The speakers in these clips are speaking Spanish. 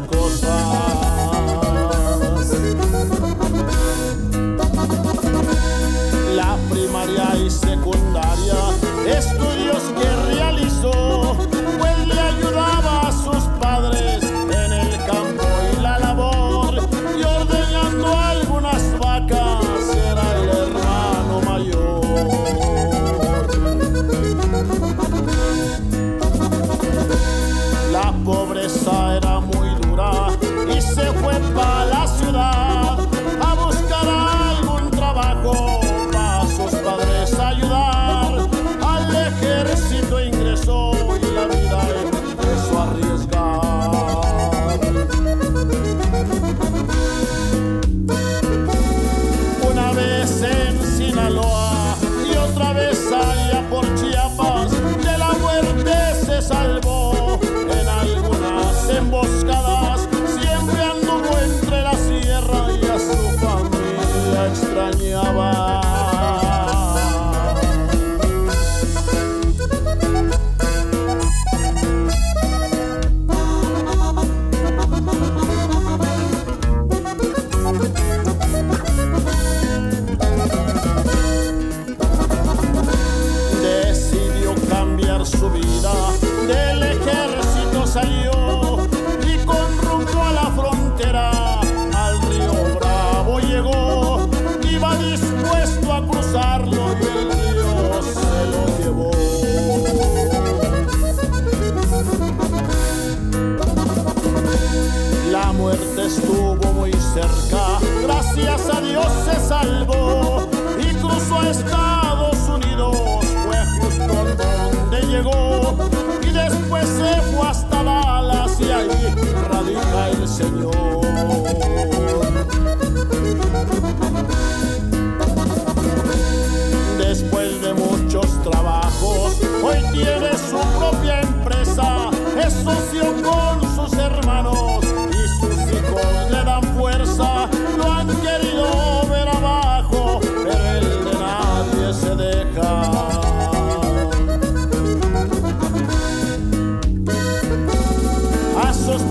pescoço cerca. Gracias a Dios se salvó y cruzó esta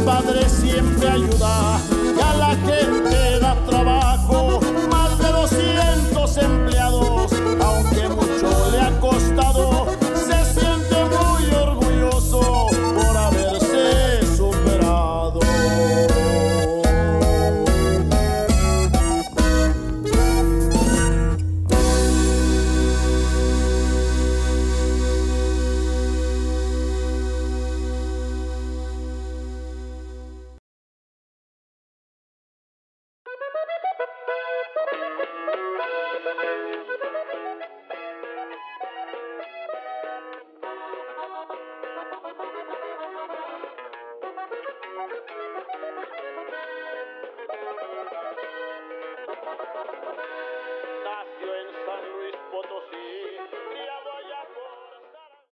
padres siempre ayuda y a la gente Thank you.